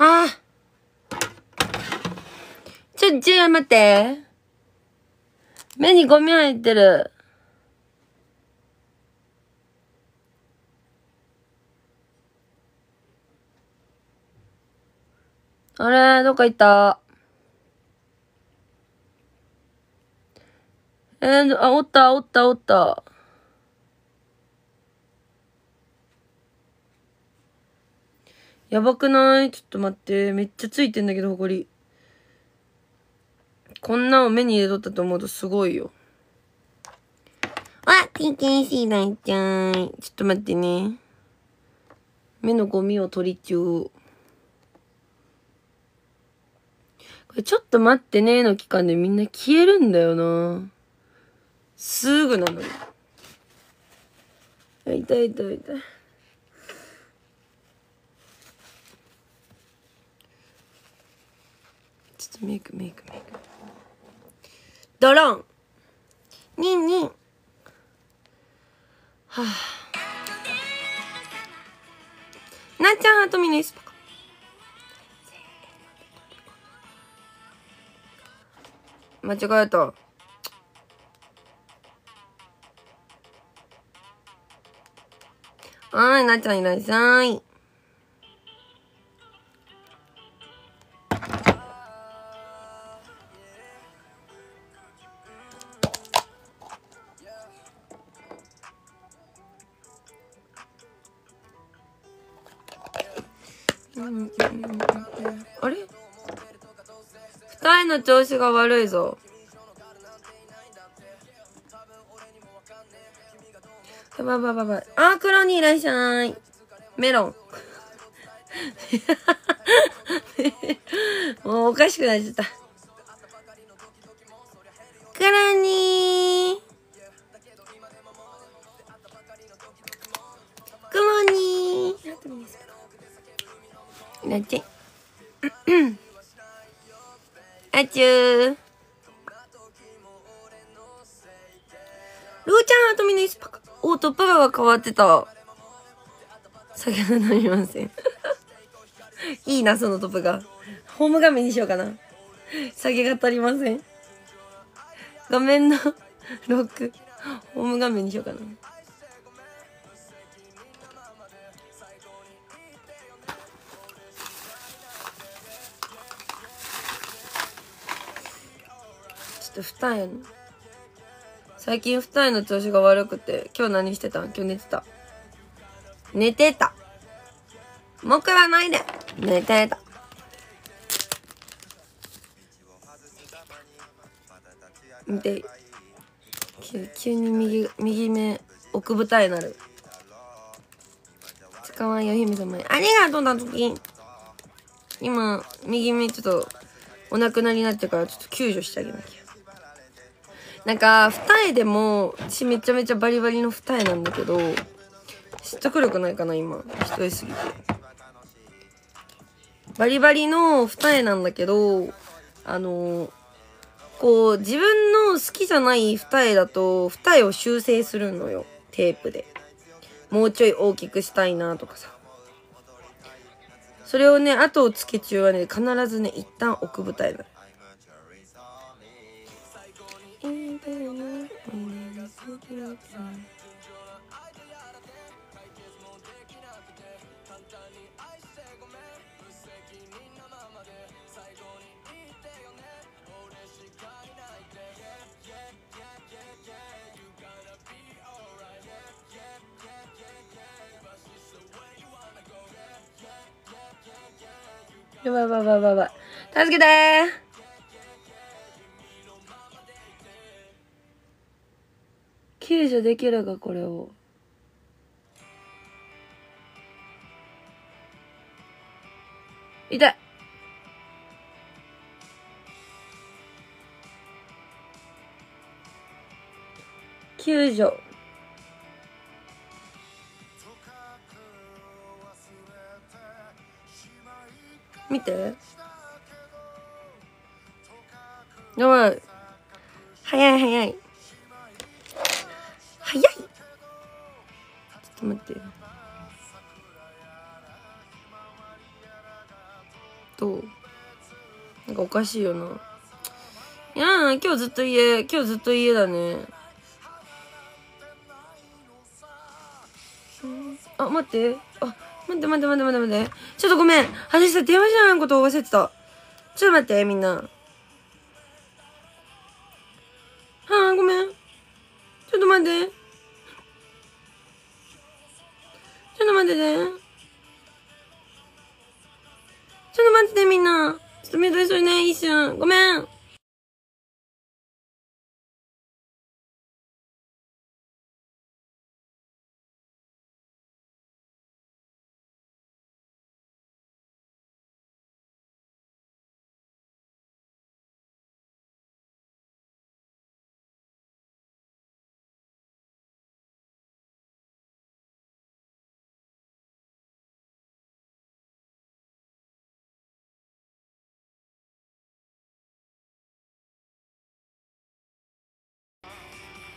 あ。ちょ、ちょ、待って。目にゴミ入ってる。あれどっか行った？えー、あ、おった、おった、おった。やばくない？ちょっと待って。めっちゃついてんだけど、ほこり。こんなを目に入れとったと思うとすごいよ。あ、ピンキンシーライちゃん。ちょっと待ってね。目のゴミを取り中。これちょっと待ってねの期間でみんな消えるんだよな。すぐなのに。痛い痛い痛い。ちょっとメイクメイクメイク。ドロン。ニンニン。はあ。なっちゃんハートミニスパ間違えた。はいなっちゃんいらっしゃいの調子が悪いぞ。ばばばばば。あ、黒にいらっしゃい。メロン。もうおかしくなっちゃった。黒にー。雲にー。なっち？あちゅー。ルーちゃんはとミニスパカ。おー、トップが変わってた。酒が飲みません。いいな、そのトップが。ホーム画面にしようかな。酒が足りません。画面のロック、ホーム画面にしようかな。と二重の。最近二重の調子が悪くて、今日何してたん？今日寝てた。寝てた。文句はないで。寝てた。見て。急に右、右目、奥舞台になる。使わんよ、姫様に。ありがとう、なとき。今、右目ちょっと、お亡くなりになってからちょっと救助してあげなきゃ。なんか、二重でも、私めちゃめちゃバリバリの二重なんだけど、説得力ないかな、今。一重すぎて。バリバリの二重なんだけど、あの、こう、自分の好きじゃない二重だと、二重を修正するのよ。テープで。もうちょい大きくしたいなとかさ。それをね、後をつけ中はね、必ずね、一旦奥舞台なの。やばいやばいやばいやばい。助けて救助できるか、これを。痛い。救助。見て。やばい。早い早い。早いちょっと待って。どう？なんかおかしいよな。いやー、今日ずっと家、今日ずっと家だね。あ、待って。あ、待って待って待って待って待って。ちょっとごめん。私さ、電話じゃないことを忘れてた。ちょっと待って、みんな。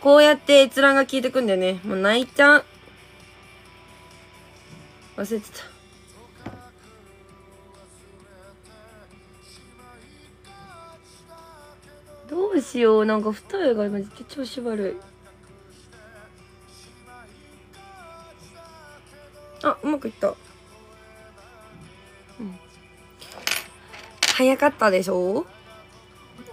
こうやって閲覧が効いてくんだよね。もう泣いちゃう。忘れてた。どうしよう。なんか二重がマジで調子悪い。あ、うまくいった。うん。早かったでしょ、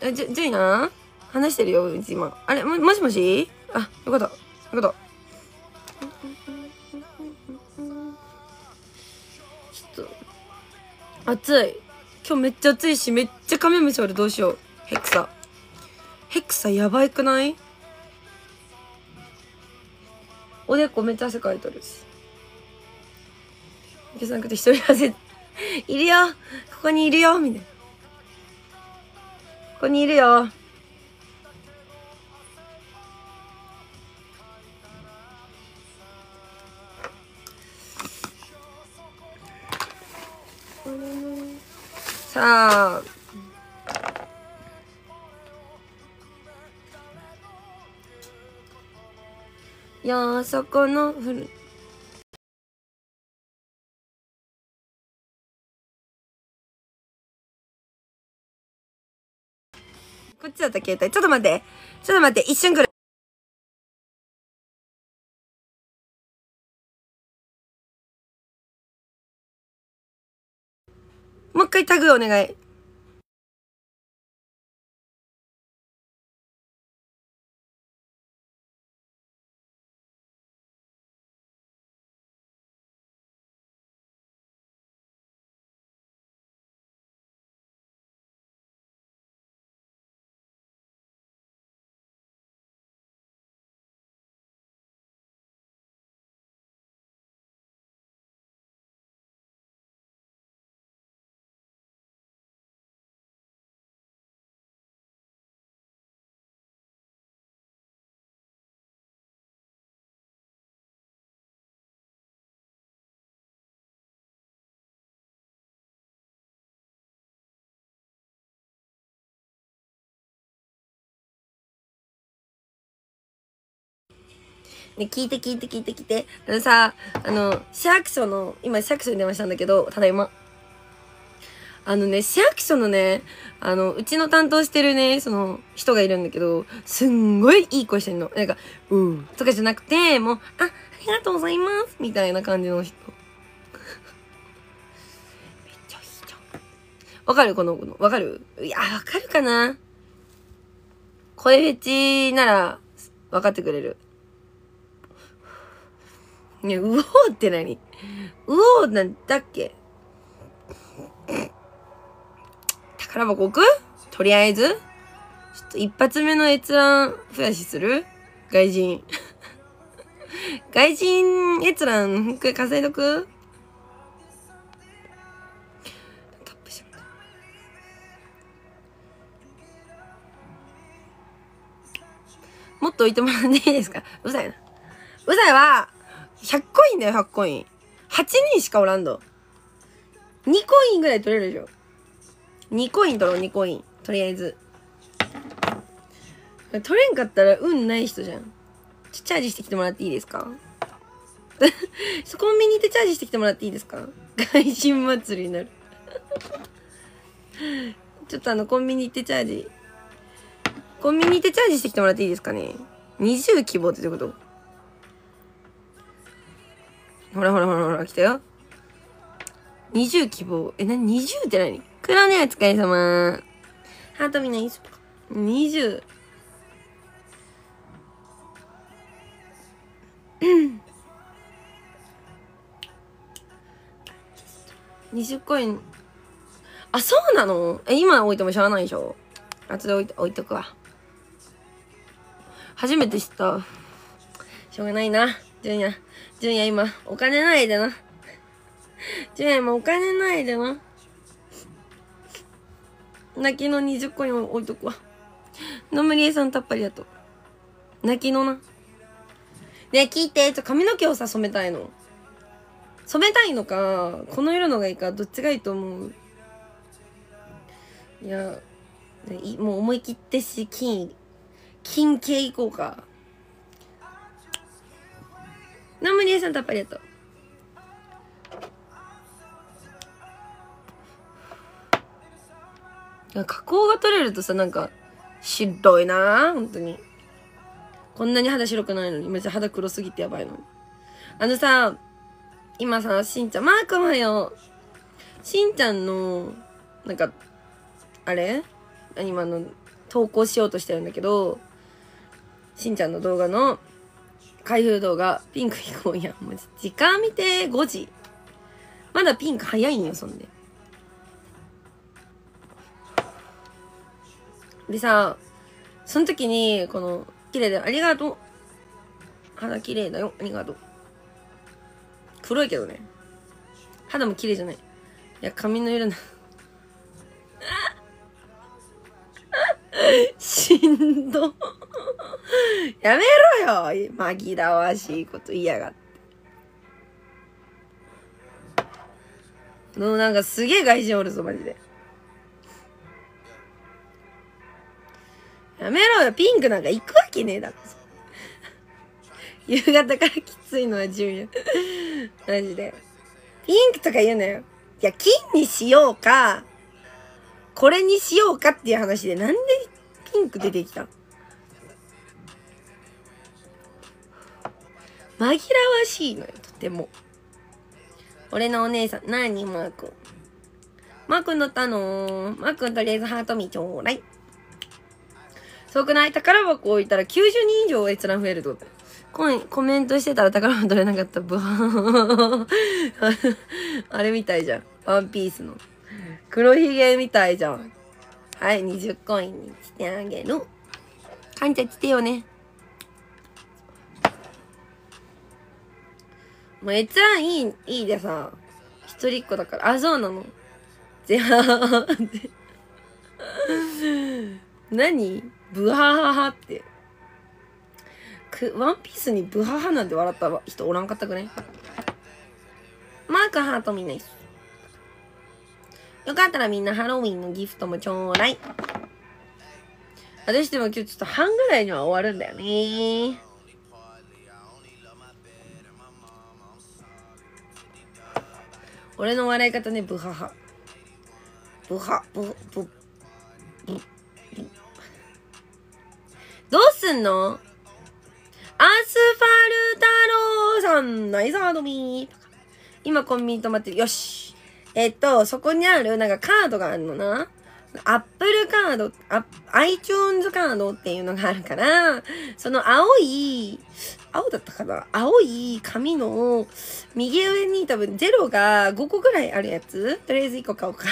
じゃ、じゃいな？話してるよ、うち今。あれも、もしもし？あ、よかった。よかった。ちょっと、暑い。今日めっちゃ暑いし、めっちゃカメムシおる。どうしよう。ヘクサ。ヘクサやばいくない？おでこめっちゃ汗かいとるし。いけさなくて一人汗、いるよここにいるよみたいな。ここにいるよさあやそこのふる。こっちだった携帯。ちょっと待って。ちょっと待って。一瞬くらい。もう一回タグお願い。ね、聞いて聞いて聞いて聞いて。あのさ、あの、市役所の、今市役所に電話したんだけど、ただいま。あのね、市役所のね、あの、うちの担当してるね、その、人がいるんだけど、すんごいいい声してんの。なんか、うん、とかじゃなくて、もう、あ、ありがとうございます、みたいな感じの人。めっちゃいいじゃん。わかる？この、この、わかる？いや、わかるかな？声フェチなら、わかってくれる。ね、うおーって何？うおーなんだっけ？宝箱置く？とりあえず？ちょっと一発目の閲覧増やしする？外人。外人閲覧、稼いどく？トップしもっと置いてもらっていいですか？うざいな。うざいわ。100コインだよ、100コイン。8人しかおらんど。2コインぐらい取れるでしょ。2コイン取ろう、2コイン。とりあえず。取れんかったら運ない人じゃん。チャージしてきてもらっていいですか？コンビニでチャージしてきてもらっていいですか？外人祭りになる ちょっとあの、コンビニ行ってチャージ。コンビニ行ってチャージしてきてもらっていいですかね ?20 希望ってどういうこと？ほらほらほらほら、来たよ。20希望。え、なに ?20 って何？黒ね、お疲れ様。ハートみんないいスパ。20。20コイン。あ、そうなの？え、今置いてもしゃあないでしょ？後で置いて、置いとくわ。初めて知った。しょうがないな。ジュンヤ。ジュンヤ今、お金ないでな。ジュンヤ今、お金ないでな。泣きの20コイン置いとくわ。のむりえさんたっぱりだと。泣きのな。ねえ、聞いて。ちょ、髪の毛をさ、染めたいの。染めたいのか、この色のがいいか、どっちがいいと思う？いや、もう思い切ってし、金、金系いこうか。ナムリエさんたっぱりやと。加工が取れるとさ、なんか、白いな本当に。こんなに肌白くないのに、めっちゃ肌黒すぎてやばいの。あのさ、今さ、しんちゃん、マークはよ。しんちゃんの、なんか、あれ？今の、投稿しようとしてるんだけど、しんちゃんの動画の、開封動画、ピンク行こうやん。もう時間見て、5時。まだピンク早いんよ、そんで。でさ、その時に、この、綺麗だよ。ありがとう。肌綺麗だよ。ありがとう。黒いけどね。肌も綺麗じゃない。いや、髪の色な。しんど。やめろよ紛らわしいこと言いやがって。もうなんかすげえ外人おるぞ、マジで。やめろよ、ピンクなんか行くわけねえだろ。夕方からきついのは純也。マジで。ピンクとか言うなよ。いや、金にしようか、これにしようかっていう話で、なんでピンク出てきたの？紛らわしいのよ、とても。俺のお姉さん、なに、マー君？マー君乗ったのマー君とりあえずハート見ちょうだい。そうくない？宝箱置いたら90人以上閲覧増えるってことココメントしてたら宝箱取れなかった。ブハ あれみたいじゃん。ワンピースの。黒ひげみたいじゃん。はい、20コインにしてあげる。かんちゃ来てよね。もう閲覧いい、いいでさ。一人っ子だから。あ、そうなの。じゃあ、何？ブハハハって。く、ワンピースにブハハなんて笑った人おらんかったくね？マークハートみんないっす。よかったらみんなハロウィンのギフトもちょうだい。私でも今日ちょっと半ぐらいには終わるんだよね。俺の笑い方ね、ブハハ。ブハ、ブ、ブ、ブ。ブどうすんの？アスファル太郎さん、ナイザードミー。今コンビニ止まってる。よし。えっと、そこにある、なんかカードがあるのな。アップルカード、あ iTunes カードっていうのがあるから、その青い、青だったかな？青い紙の右上に多分ゼロが5個ぐらいあるやつ？とりあえず1個買おうか。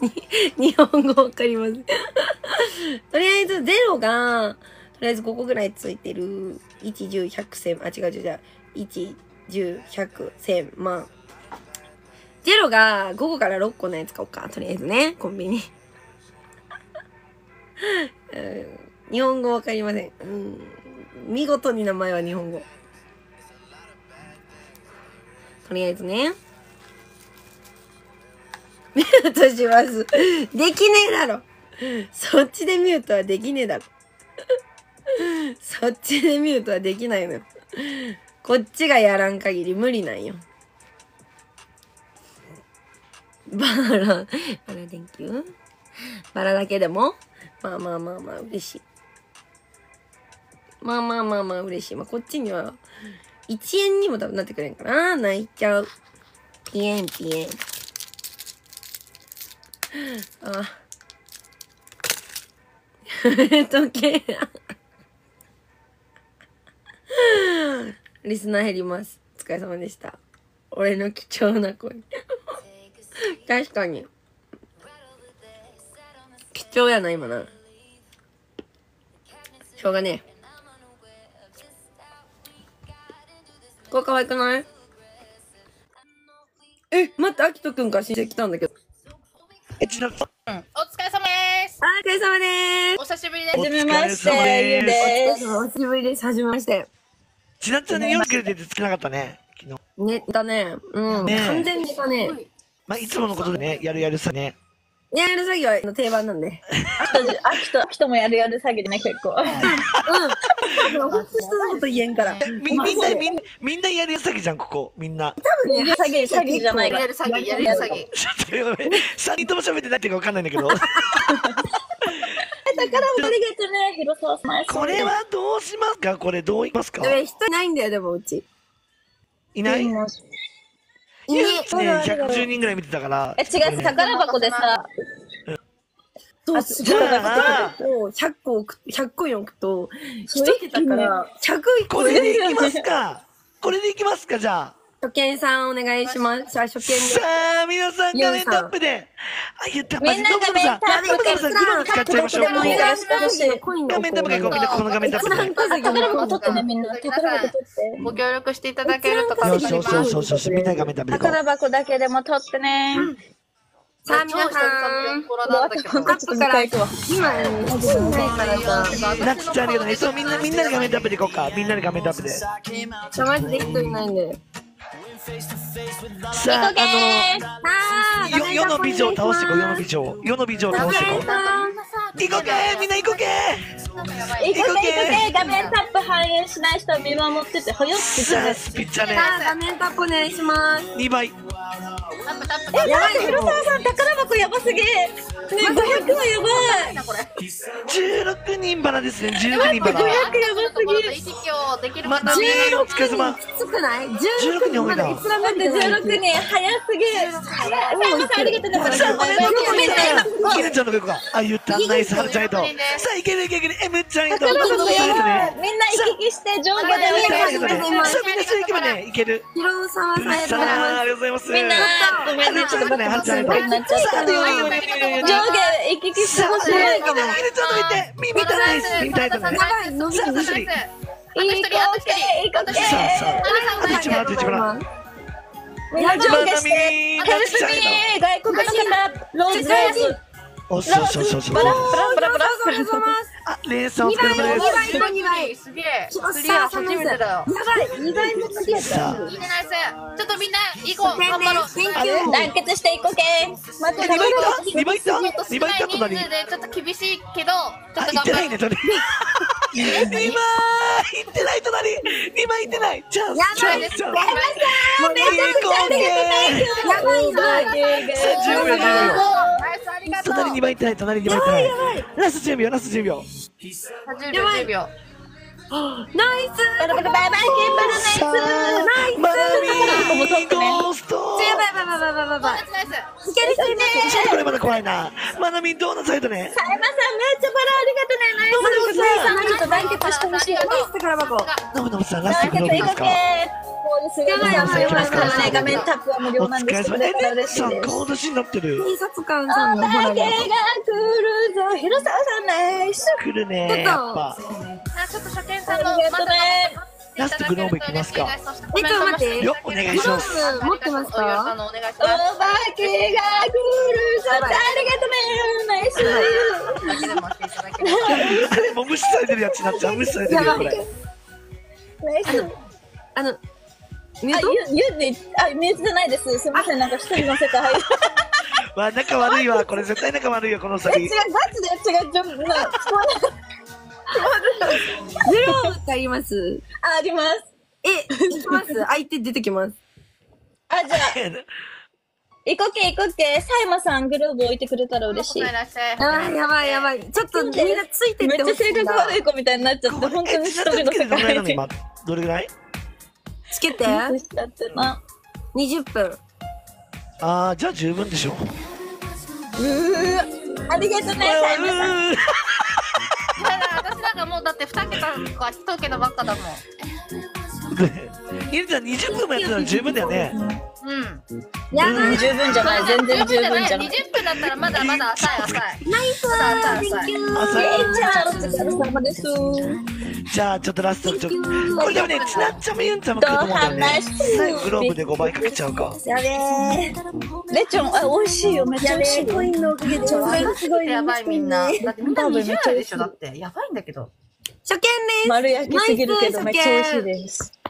日本語わかります とりあえずゼロが、とりあえず5個ぐらいついてる。1、10、100、1000、あ、違う違う違う。1、10、100、1000、万。ゼロが5個から6個のやつ買おうか。とりあえずね、コンビニ。うん、日本語わかりません。うん。見事に名前は日本語。とりあえずね。ミュートします。できねえだろ。そっちでミュートはできねえだろ。そっちでミュートはできないのよ。こっちがやらん限り無理なんよ。バラ、バラ Thank you. バラだけでもまあまあまあまあ嬉しい。まあまあまあまあ嬉しい。まあこっちには1円にも多分なってくれんかな泣いちゃう。ピエンピエン。あ。時計。リスナー減ります。お疲れ様でした。俺の貴重な声。確かに。貴重やな、今な。しょうがねえ。これ可愛くない？え、待って、あきとくんから親戚来たんだけど。え、ちなみに、お疲れ様です。あ、お疲れ様でお久しぶりです。おはじめまして、お疲れゆう様ですです。す。お久しぶりです。はじめまして。ちなちゃんに夜くれててつけなかったね、昨日。ね、だね。うん。ねえ完全にだね。まあ、いつものことでね、やるやるさね。やる作業は定番なんで。秋と、秋ともやるやる詐欺でね、結構。うん。ほん。と人のこと言えん。から。みみん。な、みん。な、みん。なやるやつだけじゃん、ここ。みん。な。詐欺、詐欺じゃない。やる詐欺、やるやる詐欺。ちょっとごめん。3人とも喋ってないっていうかわかん。ないん。だけど。だからもありがとうね、広沢さん。これはどうしますかこれどういきますかえ、人いないん。だよ、でもうち。いないもういや、いねうちね、110人ぐらい見てたから。え、違う、宝箱でさ、そう、あじゃあ、100個置く、100個4置くと、そう一桁から、100個これでいきますか。これでいきますかじゃあ。初見さんお願いします。あ、初見さあ、皆さん画面タップで。あ、言った。マジみん。画面タップノブノブさん、グローブ使っちゃいましょう。画面タップでこう、みんなこの画面タップで。宝箱取ってね、みんな。宝箱取って。ご協力していただけるとかよしよしよしよしよし、みんな画面タップでこう。宝箱だけでも取ってね。さあ、皆さん、で、あと今回ちょっと迎え行くわ。今ないからさ、なっちゃんありがとうね。そう、みんな、みんなで画面タップでいこうか。みんなで画面タップで。さちょ、マジで人いないんで。あ、ああの、よ、世の美女を倒していこう、世の美女を。世の美女を倒していこう。行こうけみんな行こうけ行こうけ行こうけ画面タップ反映しない人は見守ってて、はよってさあ、スピッチャーね。さあ、画面タップお願いします。2倍。タップタップえ、待って、広沢さん、宝箱やばすぎ。ね、500はやばい。なこれ。16人バラですね、16人バラ。500やばすぎ。意識をできるまた。みんなお疲れ様。きつくない ?16 16人だ閲覧待って、16人、早すぎ。早い。さんありがとうね、これ。さあ、バイバイごめんなさい。ケルちゃんの曲が。あ、言った。ナイス、はるちゃんへと。さあ、いけるいけるいける。エムちゃんへと。宝箱やばねい。みんな行き来して、上下でさあ、お願いしみんなます。一緒に行けばね、いける。広沢さんへとさあ、ありがとうございます。みんな、ごめんね、ちょっとバタバタになっちゃった。さあ、では、いいよ上ね。下行き来してほしい。みんな、ケルちゃんの見て。耳たナイス。耳たいとね。やばい、伸びる。さあ、確かに。行こうけ、行こうけ。さあ、さあ。あと一番、あと一番。みんな上下して。ー、ヘルプミー外国の方、ローズ、ローズ。おっしゃしゃしゃしゃ。あ、レーさんお疲れ様です。2倍、2倍、すげえ。クリア初めてだよ。やばい、2倍もクリアした。いいね、ナイス。ちょっとみんな、行こう、頑張ろう。団結していこうけ待って、2倍だ !2 倍だ !2 倍だったのに。ちょっと厳しいけど、ちょっと頑張ろう。今行ってない隣 !2 枚いってない。チャンスチャンスチャンスやばいな。やばい隣2枚いってない隣2枚いってない。ラスト10秒ラスト10秒10秒ナイスバイバイバイバイナイスナイスゴースト。バイバイバイバイバイバイいける人いますちょっとこれまだ怖いな。マナミドーナツ入ったね。さえまさんめっちゃバラありがとう。団結してほしい。宝箱。ノブノブさん、ラスト団グローブですかやばい。やばい。やばい。画面タップは無お料なんですけど、疲れ様。え、だからレッさん、嬉しい。です。顔出しになってる。警察官さんのほらお酒が来るぞ、広沢さんナイス。来るね。やっぱ。あ、ちょっと初見さんのありがとうねラストグローブいきますかえ、ちょっと待って。よ、お願いします。グローブ持ってますお願いしかます。お願いしおます。化けが来るぞ、ありがとうね。ナイス。だけでもしていただければ。あれ、もう無視されてるやつになっちゃう。無視されてるよ、これ。ナイス。あの、ミュあ、ートゆ、ゆで、あ、ミュートじゃないです。すみません、なんか一人乗せた。はい。わ、仲悪いわ。これ絶対仲悪いよ、このえ、違う、先。ガチで、違う、ちょ、な、聞こえない。グロってありますあ、あります。え、いきます？相手出てきます。あ、じゃあ、いこけいこけ、サイマさんグローブ置いてくれたら嬉しい。あーやばいやばい。ちょっとみんなついてっめってちゃ性ほしいんだ格悪い子みたいになっちゃって、本当に一人の世界に今。どれぐらい？つけて。しちゃってな。20分。ああ、じゃあ十分でしょ。うーありがとうね、サイマさん。がもうだって2桁か1桁ばっかだもん。ゆりちゃん20分もやってたら十分だよね。うん。やばい。十分じゃない、全然十分じゃない。20分だったらまだまだ浅い浅い。ナイスまだ浅い浅い。ちゃん、お疲れ様です。じゃあちょっとラストちょっとこれでもねちなっちゃんもゆんちゃんも来ると思うんだよね最後グローブで5倍かけちゃうかやべえ。レチョン、あ、美味しいよ、めっちゃ。美味しいよ。コインのおかげでちょっとすごいやばいみんな。だってみんな多分めっちゃ20代でしょだって。やばいんだけど。初見です。丸焼きすぎるけど、めっちゃ美味しいです。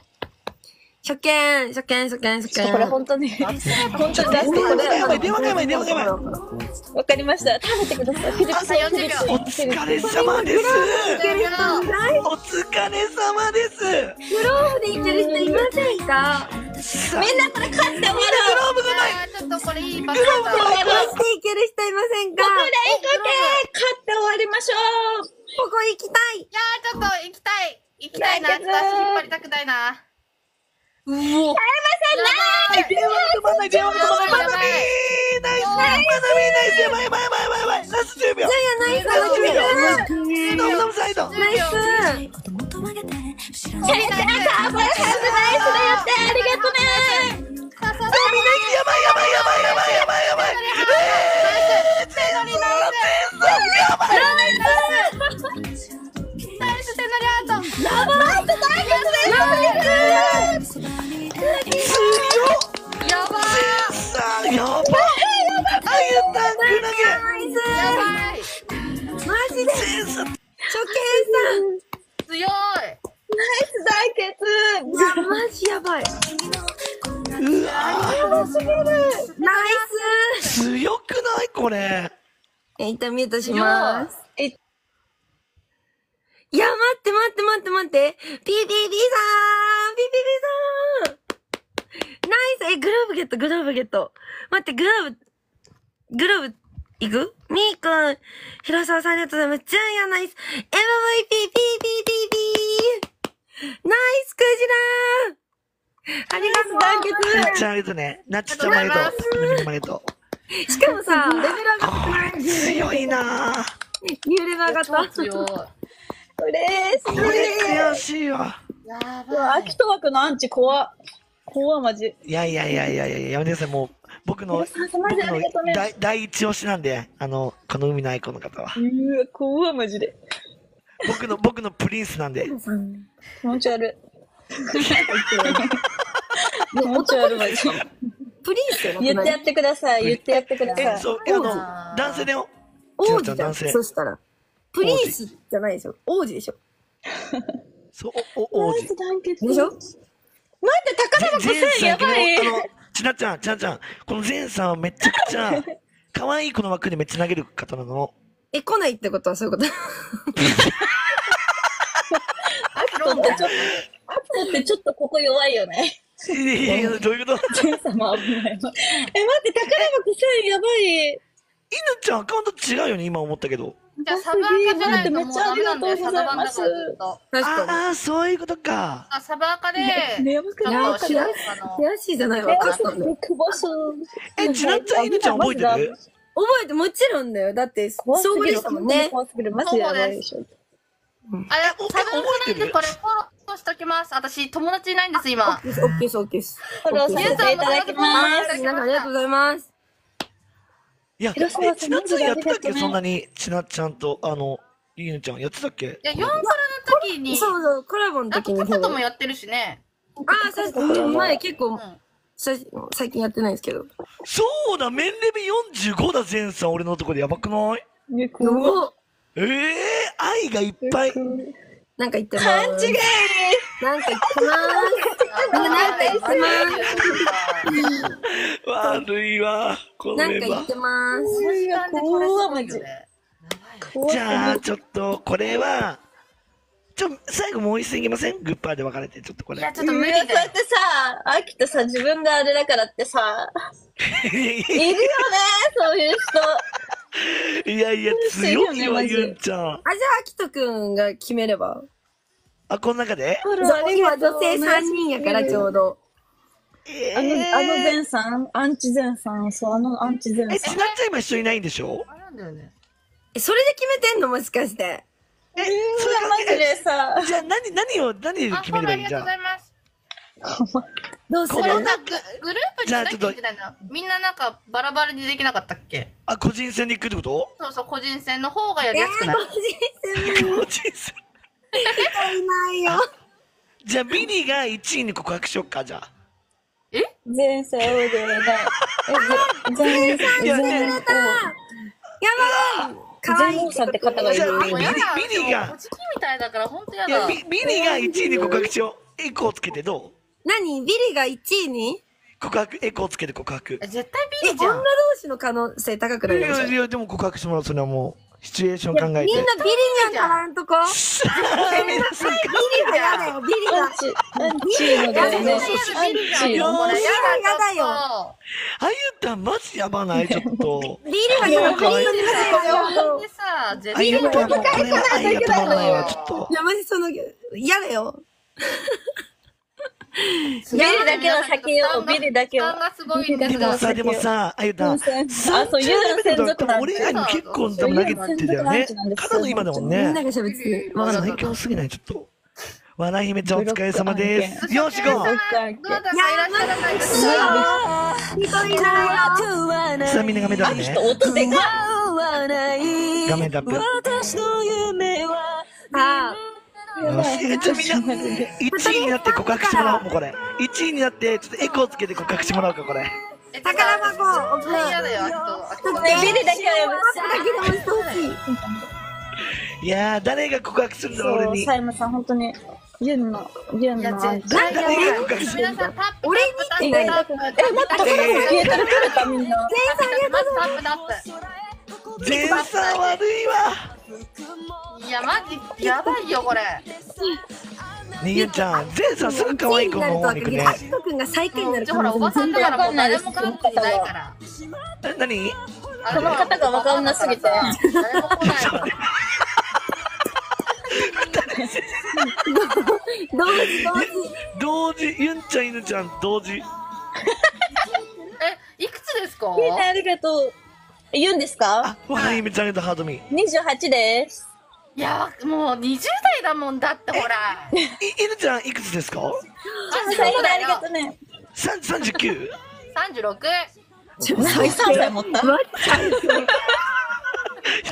初見、初見、初見、初見。これ本当に、本当に。ラストこれ。電話がやばい。電話がやばいわかりました。食べてください。フィリップさん。お疲れ様です。お疲れ様です。グローブでいける人。いませんかみんなこれ買って終わる。グローブがないちょっとこれ。グローブでいける人。いませんかこれいこけ買って終わりましょう。ここ行きたいいやーちょっと行きたい。行きたいな。ちょっと足引っ張りたくないな。うお。やばい。電話が止まんない電話が止まんない。まなみーナイスまなみーナイスやばいやばいやばいやばい。やばい。ラスト10秒。ナイスラスト10秒。ナノブノブサイドイス先生、サーバーハウスナイスだよって、ありがとね。みんなやばいやばいやばい。やばいやばいやばいえー全然全然やばいナイス手乗りアート。ラブライト対決ですやミュートします。えいや、待って待って待って待って。ピーピーピーさん。ピーピーピーさん。ナイス。え、グローブゲット、グローブゲット。待って、グローブ、グローブ、いく？みーくん、広沢さんありがとうございます。ジュンヤナイス !MVP ピーピーピーピー。ナイスクジラ。ーありがとう、団結なっちゃんありがとうねなっちゃんもありがとう。みんありがとう しかもさ、レベル上がっこれ強いなぁた。ニューレベル上がった。強い。これ、これ悔しいわやばい。秋と枠のアンチ怖っ。怖マジ。いやいやいやいやいややめてくださいもう僕の僕の第第一押しなんであのこの海のアイコンの方はうわ、怖マジで。僕の僕のプリンスなんで気持ち悪い。気持ち悪い。プリンスよ言ってやってください。言ってやってください。えそうえあの男性だよ王子じゃん。男性そしたら。プリンスじゃないでしょ。王子でしょ。そうおお王子。でしょ？待って、宝箱ゼン1000やばい。あのちなっちゃんちなっちゃんこのゼンさんはめちゃくちゃ 可愛いこの枠でめっちゃ投げる方なのえ、来ないってことはそういうこと？秋とってちょっと、秋とってちょっとここ弱いよね。いやいやいやどういうこと？ケン様危ないわ。え、待って、宝箱1000やばい。犬ちゃんアカウント違うよね今思ったけどじゃあサブアカじゃないともうダメなんだよ。サダバンだからずっと。確かに。ああそういうことかあ、サブアカで、ね悔しいじゃないわ。かった。えちなっちゃん犬ちゃん覚えてる？覚えて、もちろんだよ。だって、怖すぎる総合でしたもんね。怖すぎる。マジやばいでしょ。あれ、サブアカなんでこれフォローしときます。私、友達いないんです、今。オッケーです、オッケーです。フォローさせていただきます。皆さんありがとうございます。いやえちなっちゃんやってたっけそんなにちなっちゃんとあの犬ちゃんやってたっけいや、4からの時に、そうそう、コラボのあと、時に。カットもやってるしね。ああ、そうそう、前結構うん。、最最近やってないんですけど。そうだ面レベ45だゼンさん俺のとこでやばくないね、怖おええ愛がいっぱい。なんか言ってます。勘違い。なんか言ってます。みんななんか言ってます。悪いわこのメンバーなんか言ってます。これす。ごいよね。怖じゃあちょっとこれはちょ最後もう一戦いきませんグッパーで分かれてちょっとこれいや、ちょっと無理だよそうやっ。てさ、秋とさ、自分があれだからってさ、いるよね、そういう人。や いやいや、強いよ、ゆんちゃん。あ、じゃあ、あきとくんが決めれば。あ、この中で？そう今女性3人やからちょうど。えあの、あの前さん、アンチ前さん、そう、あのアンチ前え、さん。ちなっちゃん今一緒いないんでしょ？あなんだよね。え、それで決めてんの？もしかして。え、そそれれマジでさ、じゃあ何、何を、何をあ、決めればいいじゃん？とうございます。どうする？こググループにしなきゃいけないの。みんななんかバラバラにできなかったっけ？あ、個人戦で行くってこと？そうそう、個人戦の方がやえー、りやすくない、個人戦も個人戦。いないよ。じゃあビリが1位に告白しよっか、じゃあ。前世をでない。え、前、前、や前、やばいかわいい前王さんって方がいる。がもう小じきみたいだから本当やいや、だ。ビビリが1位に告白しよう。エコーつけてどう何？ビリが1位に？告白、エコーつけて告白。え絶対え、ビリじゃん女同。士の可能性高くない？いのやいや、でも告白してもらう、それはもう、シチュエーション考えて。みんなビリにはならんとこ。ビリがやだよ、ビリが。アンチ、アンチのだよね。アンチよの。これやだやだよあゆたんマジやばないちょっと。ビリはやばい。可愛いビリはでさ、絶あゆ対たんもこれは愛が止まらないわ、ちょっとい。や、マジその、嫌だよ。ビリだけは避けよう、ビリだけは。負担がすごいんでもさ、でもさ、あゆたん、あ、そう、ユーの専属なん俺らに結構多分投げてたよね。ただの今だもんみんなね。が喋ってる。わかんない。最強すぎない、ちょっと。わらひめちゃんお疲れ様です。よし、行こどうだかいらっしゃらないですか一人ならうさあ、みんな画面だね。人音でか画面タップ。よあし、え、じゃあみんな、1位になって告白してもらおう、もうこれ。1位になって、ちょっとエコーつけて告白してもらおうか、これ。え宝箱絶対嫌だよ、あと。やめだけでもしてほしい。いやー、誰が告白するんだ、そう、俺に。サイムさん、本当に、ユンの、ユンの誰が告白する皆さん、タップ、俺にえ、タッ待プ、って、え、待って、消えてる、消えた、みんな。まずタップ、タッ前さん悪いわ。プ。いや、マジ、やばいよ、これ。にゆんちゃん、前さんすぐ可愛い子の方に行くねあ。きとくんが最下位になるじゃあほら、おばさんだからもう誰も韓国にいないから。え何？あこの方がわかんなすぎて。誰も来ないの。同時同時。同時、ゆんちゃん、ゆんちゃん、同時。え、いくつですか？みんなありがとう。えユンですか？あ、わらひめちゃんとハードミー。?28 です。いや、もう20代だもんだって、ほら。い、いぬちゃん、いくつですか？最後ありがとうね。三三十九。36。何歳歳持った？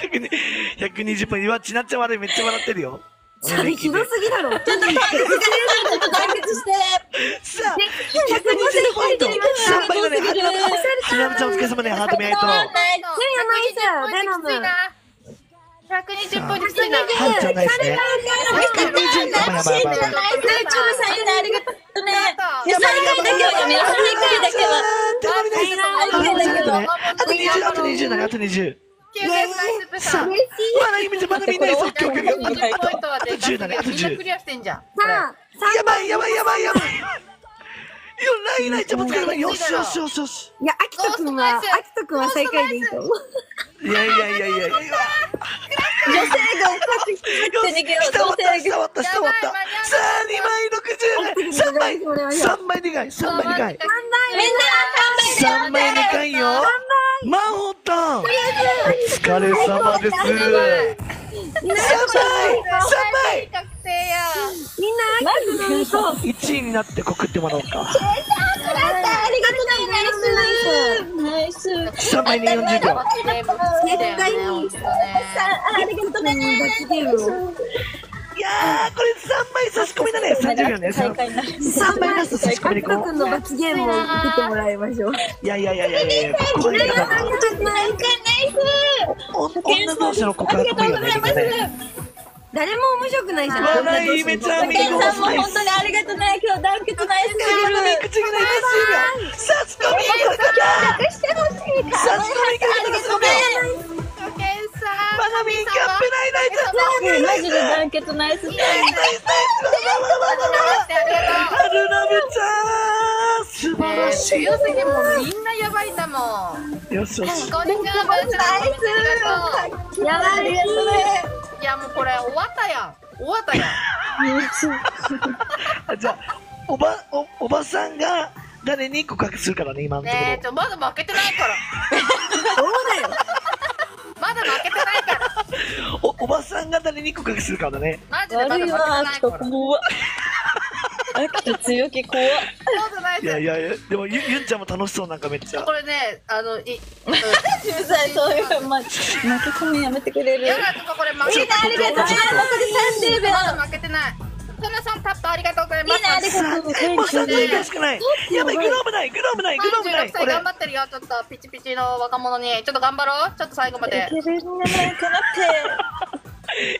百二、百二十分。わ、ちなっちゃん悪い、めっちゃ笑ってるよ。それひどすぎだろ。ちょっと解決して、ち決して。さあ、120ポイント。3倍まで、ト。ひなぶちゃんお疲れ様で、ハートメイト。無理はないじゃん、120ポイントきついな。はるちゃんナイスね。120ポイント。チームイ。さよ、ありがとう。あと20、あと20。あと20。球です。ナイスさん。嬉しい。笑いまだみんなに即興曲やってる。ポイントはかみんなクリアしてんじゃん。さあ、やばいやばいやばいやばい。いや、ないないちゃんも使えばよしよしよしよし。いや、あきとくんは、あきとくんは最下位でいいと思う。いやいやいやいやいや。女性がしくて逃げよう。下割った下割った下割った。さあ、2枚60円。3枚。3枚でかい。3枚でかい。3枚みんな3枚でかいよ。3枚。マホッタン。お疲れ様です。みんな、あきとくんと、一位になって告ってもらおうか。ありがとうナイスナイス。三枚に四十秒。絶対に、ありがとうね。ーこれ三枚差し込みだね。三十秒ね。三枚ラスト差し込みでいこう。の罰ゲームを受けてもらいましょう。いやいやいやいやいや、ここはいいかな。お女同士の告白もいいよね。ね誰も面白くないじゃん。笑いめちゃさんも本当にありがとうね。今日団結ナイスすぎしてほしい。さすがみありがとうね。まだみキャップないないちゃんマジで。団結ナイス。ナイスナイスはるなぶちゃん素晴らしい強すぎもみんなやばいんだもん。よしよし。こんにちは、ブースナイスやばいで。すね。いやもうこれ終わったやん。終わったやん。あじゃあ、おば、お、おばさんが誰に告白するからね、今のところ。ねえ、ちょ、まだ負けてないから。そうだよ。まだ負けてないから。お、おばさんが誰に告白するからね。マジでまだ負けて悪いわ、ないから。秋田強気怖っ。そうじゃないいやい。やいや、でもゆ、ゆんちゃんも楽しそうなんかめっちゃこ。れね、あの、い、うん。うざい、そういう、ま、負け込みやめてくれる。やだ、ちょっとこれ負けてちょっとありがとう。残り30秒。まだ負けてない。かなさんタップありがとうございます。みんなありがとう。もう3分ぐらいしかない。やばい、グローブない、グローブない、グローブない。36歳これ頑張ってるよ、ちょっとピチピチの若者に。ちょっと頑張ろう。ちょっと最後まで。いけるんじゃないかなっ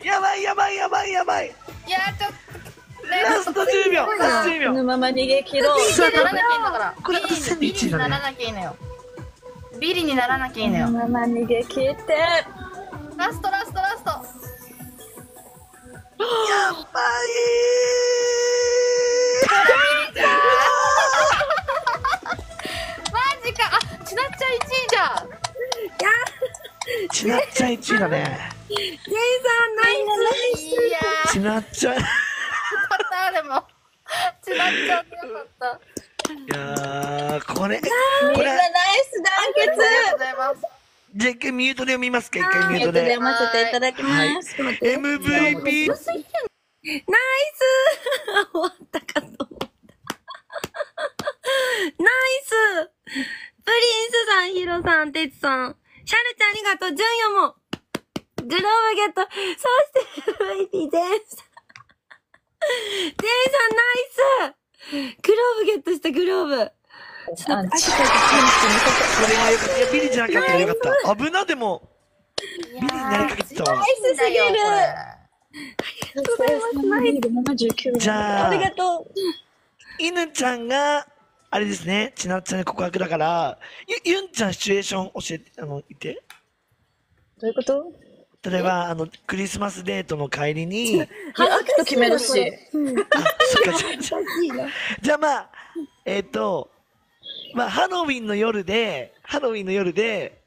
て。やばい、やばい、やばい、やばい。いやー、ちょっと、ねラスト10秒、ラスト10秒。このまま逃げ切ろう。ビリにならなきゃいいんだから。ビリにならなきゃいいのよ。ビリにならなきゃいいのよこ。のまま逃げ切って。ラスト、ラスト、ラスト。やばマジか。あ、ちなっちゃん1位じゃん。いちなっちゃん1位だね。イさん、ナイスいやー、ちなっちゃん。いよかった、でも。ちなっちゃんでよかった。やー、これ、こみんなナイれ、ス団ありがとう結ございます。じゃあ一回ミュートで読みますか、一回ミュートでミュートで読。ませていただきます。MVP、ナイス終わったかと思った。ナイスプリンスさん、ヒロさん、テツさん。シャルちゃんありがとう。ジュンヨも。グローブゲット。そして、MVP です。ジェイさん、ナイスグローブゲットした、グローブ。ちょっと、あ秋田これはよかった。いや、ビリじゃなかったらよかった。危な、でも。ビリになりかけてたわ。ナイスすぎる。これ79じゃあありがとう。犬ちゃんが、あれですね、ちなっちゃんに告白だから、ゆ、ゆんちゃんシチュエーション教えて、あの、言って。どういうこと？例えば、あの、クリスマスデートの帰りに、あ、秋と決めるし。そっか、そっかじゃあいいな。じゃあまあ、えっ、と、まあ、ハロウィンの夜で、ハロウィンの夜で、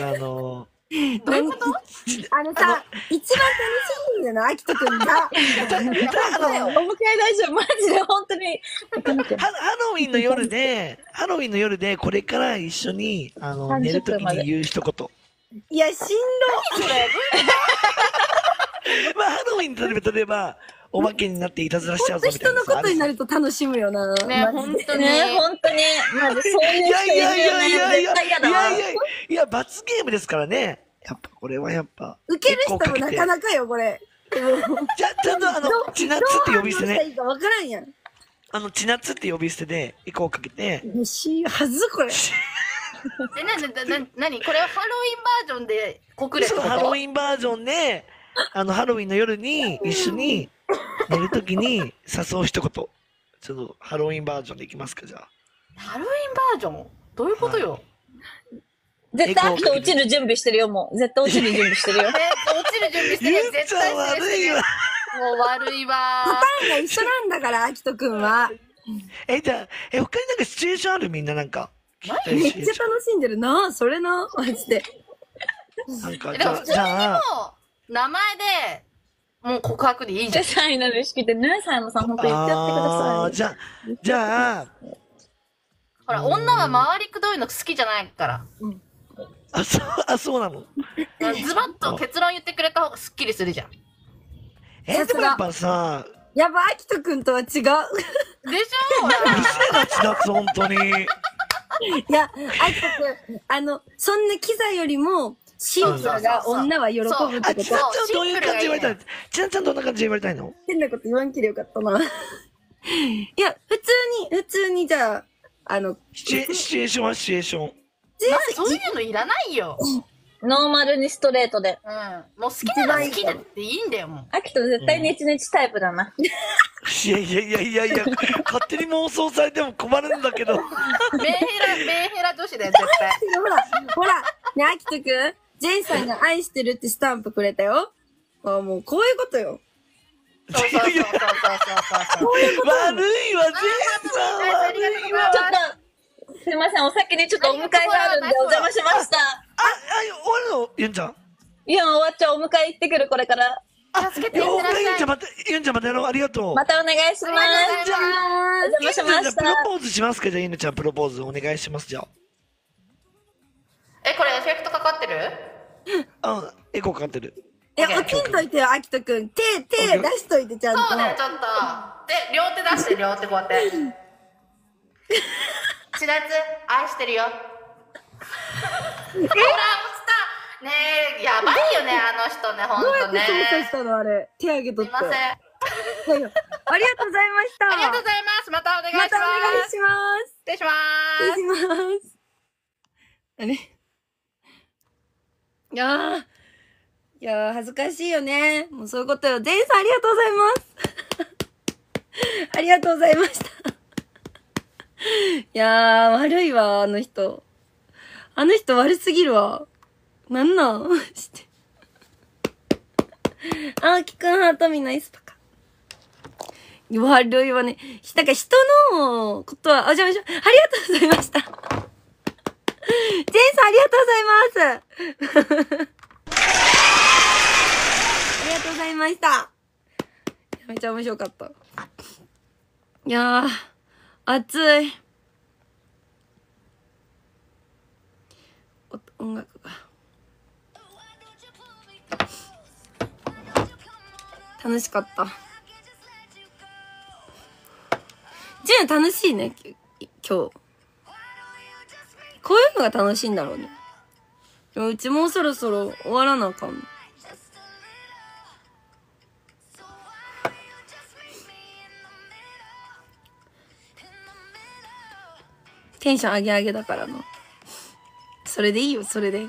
あの、どういうこと？あのさ、一番楽しいんだよな、秋人くんが。お迎え大丈夫。マジで本当に。ハハロウィンの夜で、ハロウィンの夜で、これから一緒に、あの、30寝るときに言う一言。いや、しんど。まあ、ハロウィンで例えば、例えば、お化けになっていたずらしちゃうんぞみたいな。人のことになると楽しむよな。ね、本当に。ね、本当に。マジそういういやい人いるよやいやいね。やいや。いやいやいや、罰ゲームですからね。やっぱ、これはやっぱ。受ける人もなかなかよ、これ。じゃ、ちゃんとあの、ちなつって呼び捨てね。わからんやん。あの、ちなつって呼び捨てで、エコーかけて、し、はずこれ。え、な、な、な、なにこれはハロウィンバージョンで告れってことそうハロウィンバージョンで、あの、ハロウィンの夜に一緒に寝るときに誘う一言。ちょっと、ハロウィンバージョンでいきますか、じゃあ。ハロウィンバージョン？どういうことよ？絶対秋と落ちる準備してるよ、もう。絶対落ちる準備してるよ。え、落ちる準備してるゆうちゃん絶対悪いわ。もう悪いわパターンが一緒なんだから、秋人くんは。え、じゃあ、え、他になんかシチュエーションある？みんななんか。めっちゃ楽しんでるな。それな、マジで。なんか、えじゃあ、でも普通にじゃあ、名前で、もう告白でいいじゃん。で、サイナル式でね、サイモさん本当言ってやってください。あーじゃあ、じゃあ、ほら、女は回りくどいの好きじゃないから。あ、そう、あ、そうなの？ズバッと結論言ってくれた方がスッキリするじゃん。え、でもやっぱさ、やば、秋人くんとは違う。でしょ？うるせえな、ち本当に。いや、秋人くん、あの、そんなキザよりも、シンプルが女は喜ぶってこと？ちなちゃんどういう感じで言われた？いちなちゃんどんな感じで言われたいの？変なこと言わんきりよかったな。いや、普通に、普通にじゃあ、あの、シチュエシチュエーションは？シチュエーション。なそういうのいらないよ。ノーマルにストレートで。うん。もう好きなら好きだっていいんだよ、もう。秋と絶対ネチネチタイプだな。いやいやいやいやいや、勝手に妄想されても困るんだけど。メンヘラ、メンヘラ女子だよ、絶対。ほら、ほら、ね、秋人くん、ジェイさんが愛してるってスタンプくれたよ。あもう、こういうことよ。そうそうそうそうそうそう。悪いわ、ジェイさん悪いわ。ちょっと、すいません、お先にちょっとお迎えがあるんでお邪魔しました。あ、あ、終わるの？ユンちゃん。いや、終わっちゃう。お迎え行ってくる、これから。あ、助けていってユらっしゃいンちゃんまた、ユンちゃんまたやろう。ありがとう。またお願いします。ありがとうございますお邪魔しまじゃあプロした。ポーズしますかじゃあ、犬ちゃんプロポーズお願いします。じゃえ、これエフェクトかかってるあ。うん、エコーかかってる。え、落ちんといてよ、あきとくん。手、手出しといて、ちゃんと。そうだよ、ちょっと。で、両手出して、両手こうやって。千夏、愛してるよ。ほら、落ちた。ねえ、やばいよね、あの人ね、ほんどうやとね。って操作したのあれ。手上げとって。すいません。ありがとうございました。りがとうございます。またお願いしま。ますたお願いします。失礼します。失礼します。あれ？いやー。いやー、恥ずかしいよね。もうそういうことよ。全員さんありがとうございます。ありがとうございました。いやー、悪いわ、あの人。あの人悪すぎるわ。なんなん？して。あーきくんハートミナイスパカ。悪いわね。なんか人のことは、あ、じゃあ、じゃあありがとうございました。ジェンさんありがとうございます。ありがとうございました。めっちゃ面白かった。いやー、暑い。音楽が。楽しかった。ジュン楽しいね、今日。こういうのが楽しいんだろうね。でもうちもうそろそろ終わらなあかん。テンション上げ上げだからの。それでいいよ、それで。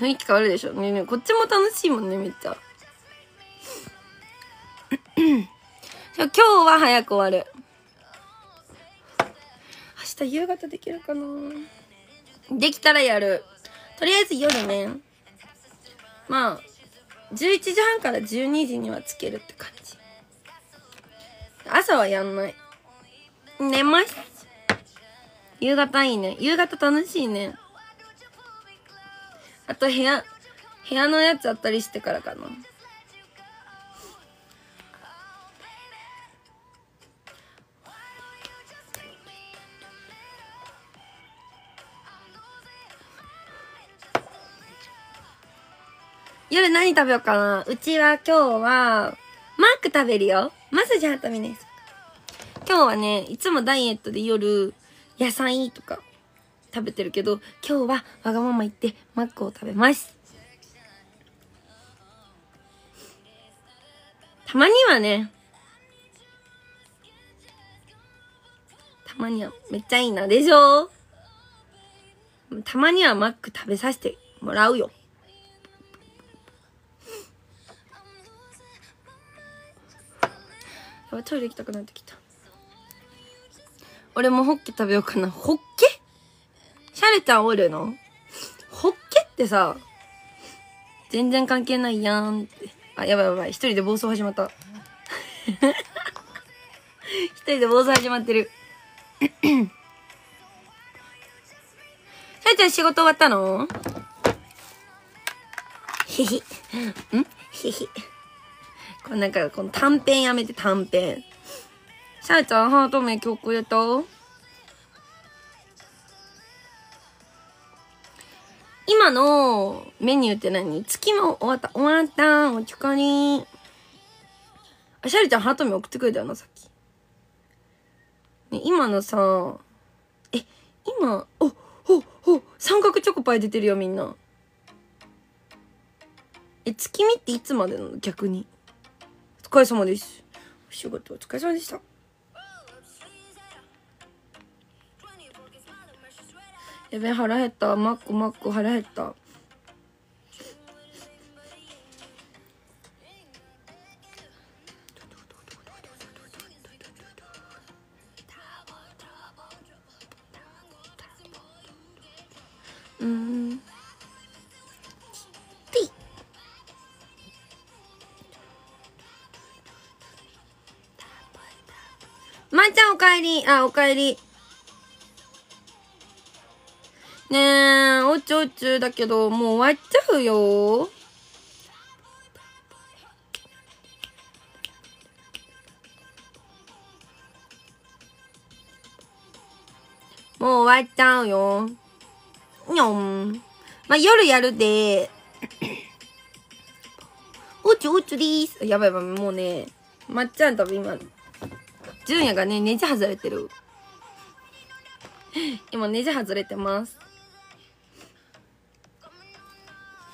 雰囲気変わるでしょ。ねねこっちも楽しいもんね、めっちゃ。今日は早く終わる。明日夕方できるかなできたらやる。とりあえず夜ね。まあ、11時半から12時にはつけるって感じ。朝はやんない。寝ます。夕方いいね。夕方楽しいね。あと部屋、部屋のやつあったりしてからかな。夜何食べようかなうちは今日は、マーク食べるよ。まずじゃあ、たみね。今日はね、いつもダイエットで夜、野菜とか食べてるけど、今日はわがまま言ってマックを食べます。たまにはね、たまにはめっちゃいいな。でしょたまにはマック食べさせてもらうよ。やばいトイレ行きたくなってきた。俺もホッケ食べようかな。ホッケ？シャレちゃんおるの？ホッケってさ、全然関係ないやんって。あ、やばいやばい。一人で暴走始まった。一人で暴走始まってる。シャレちゃん仕事終わったの？ひひ。ん？ひひ。こなんか、この短編やめて短編。シャーちゃん、ハート名今日くれた今のメニューって何？月も終わった。終わった。お疲れ。あ、シャリちゃんハート名送ってくれたよな、さっき。ね、今のさ、え、今、お、ほ、ほ、三角チョコパイ出てるよ、みんな。え、月見っていつまでなの？逆に。お疲れ様です。お仕事お疲れ様でした。やべ、腹減った。マック、マック、腹減った。うん。かえり。あ、おかえり。ねえ、おちおちだけど、もう終わっちゃうよ。もう終わっちゃうよ。にょん。まあ、夜やるで。おちおちでーす。やばいやばい、もうね、まっちゃん多分今、純也がね、ネジ外れてる。今ネジ外れてます。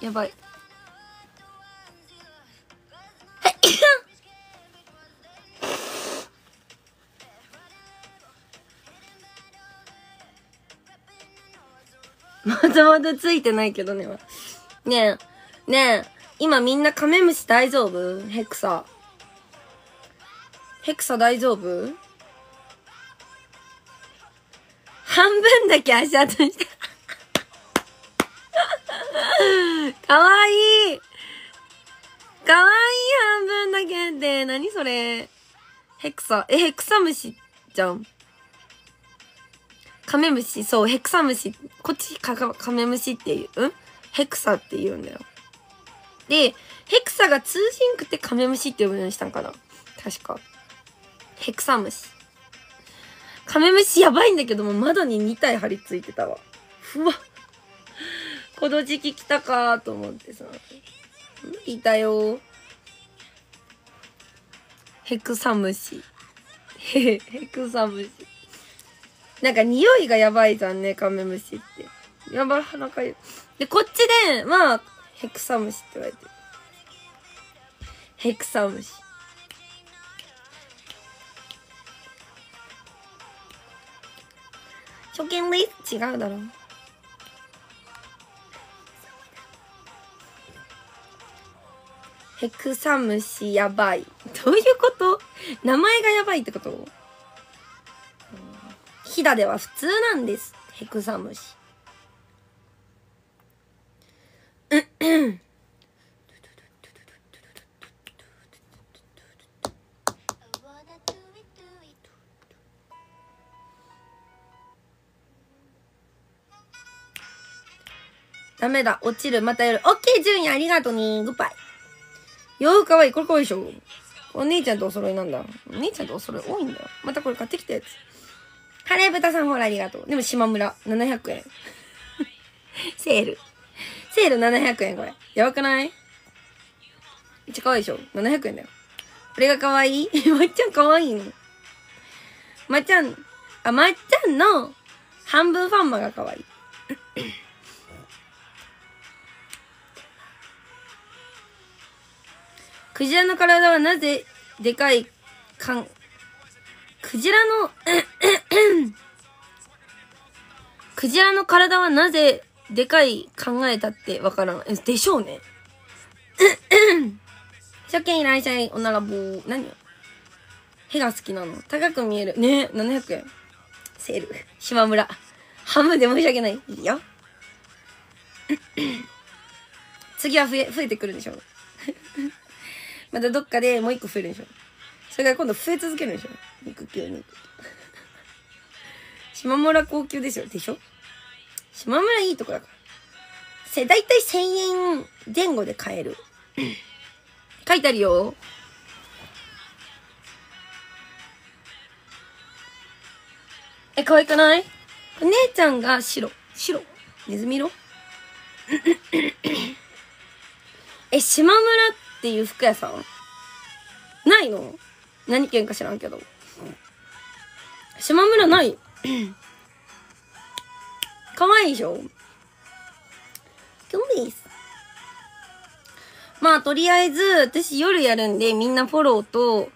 やばい。まだまだついてないけどね。ねえ、ねえ、今みんなカメムシ大丈夫？ヘクサ。ヘクサ大丈夫？半分だけ足跡して。かわいいかわいい半分だけって、何それ？ヘクサ、え、ヘクサムシじゃん。カメムシ、そう、ヘクサムシ。こっちカカカメムシっていう、うん？ヘクサって言うんだよ。で、ヘクサが通じんくてカメムシって呼ぶようにしたんかな確か。ヘクサムシ。カメムシやばいんだけども、窓に2体張り付いてたわ。ふわ。この時期来たかーと思ってさ。無理だよ。ヘクサムシ。へへ、ヘクサムシ。なんか匂いがやばいじゃんね、カメムシって。やばい、鼻かゆい。で、こっちで、まあ、ヘクサムシって言われてる。ヘクサムシ。初見です違うだろ。ヘクサムシやばい。どういうこと？名前がやばいってこと？飛騨では普通なんです。ヘクサムシうん。ダメだ。落ちる。また夜。オッケー、順位ありがとうね。グッバイ。洋服かわいい。これかわいいでしょ。お姉ちゃんとお揃いなんだ。お姉ちゃんとお揃い多いんだよ。またこれ買ってきたやつ。カレー豚さんほらありがとう。でも島村。700円。セール。セール700円これ。やばくない？めっちゃ可愛いでしょ ?700 円だよ。これが可愛い？まっちゃん可愛いの。まっちゃん、あ、まっちゃんの半分ファンマが可愛い。クジラの体はなぜでかいかん、クジラの、クジラの体はなぜでかい考えたってわからん。えでしょうね。初見いらっしゃい、おならぼう。何よ屁が好きなの。高く見える。ね700円。セール。島村。ハムで申し訳ない。いいよ。次は増え、増えてくるでしょう。またどっかでもう一個増えるでしょ？それから今度増え続けるでしょ？肉球肉。島村高級ですよ。でしょ？島村いいとこだから。せ、だいたい1000円前後で買える。書いてあるよ。え、可愛くない？姉ちゃんが白。白ネズミ色？え、島村っっていう服屋さん？ないの？何県か知らんけど。島村ない？可愛いいでしょ？キュンです。まあ、とりあえず、私夜やるんで、みんなフォローと、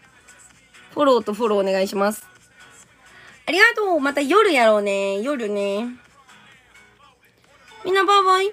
フォローとフォローお願いします。ありがとうまた夜やろうね。夜ね。みんなバイバイ。